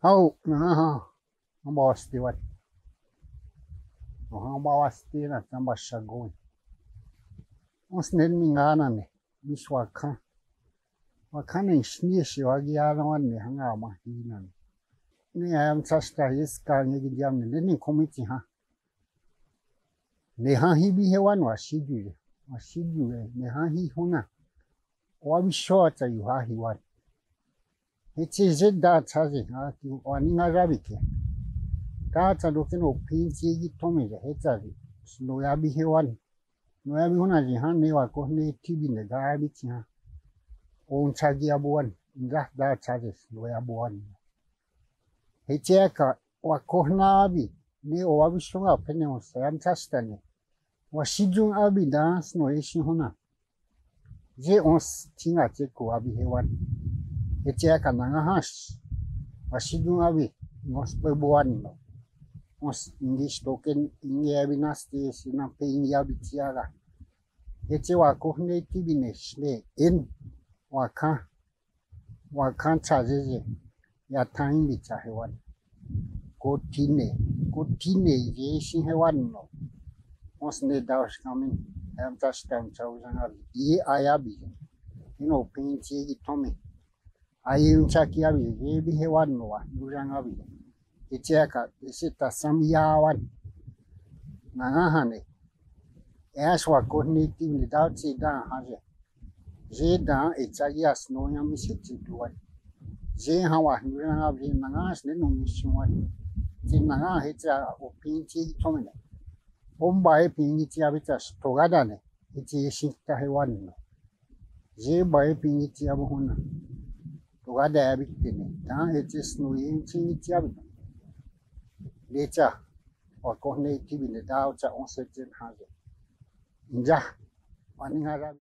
Hau, na ha. Ang bawas tiwat. Oh, ang bawas tina, ang basyagoy. Ang snel mi ngana ne, miswa ka. Wakana ishni shi wagi yana wanne hanga ma hina ne. Ni ayam chasta yiska ngegi diam ne, ne ni komiti ha. Ne ha hi bi hewan wa shiju. Wa shiju ne ha hi huna. Wa bi shota yu ha hi wan. Iti zidda chazi ha ki wani nga rabi ke. Ka cha do kino pinchi gi tomi je he chazi. Slo ya bi he wan. No ya bi huna ji ha ne wa ko ne tibi ne ga bi chi ha. On cha gi abu wan. Nga da chazi slo ya bu wan. He che ka wa ko na bi ne o wa bi shunga pene o sa yam chasta ne. Wa shijun abi da sno e shi huna. Je on tinga che ko abi he wan. Lah. Kecil akan nangahas. Masih dung awi. Ngos perbuan. Ngos inggis token inggi awi nasti. Sinampi inggi awi tiara. Kecil wakuh ni tibi ni. Sle in. Wakan. Wakan cazizi. Ya tangin bica hewan. Kutine. Kutine je isin hewan no. Ngos ni daus kami. Hem tas tam cawusan awi. Ia ayabi. Ino pinci itu mih. Abi e cheka isita sam ya wan na nga ha ne e aswa ko ni ti ni da chi da ha je je da e chaki as no ya mi se chi du wan je ha wa durang abi na nga as ne no mi shi wan ji na nga he cha o pin chi to me ne bom ba e pin chi abi cha to ga da ne e chi shi ta he wan no je ba e pin Toga de abik tene, tan eche snuye inchi inchi abik. Lecha, o kohne iti bine da ocha onse chen hazo. Inja, maning harabi.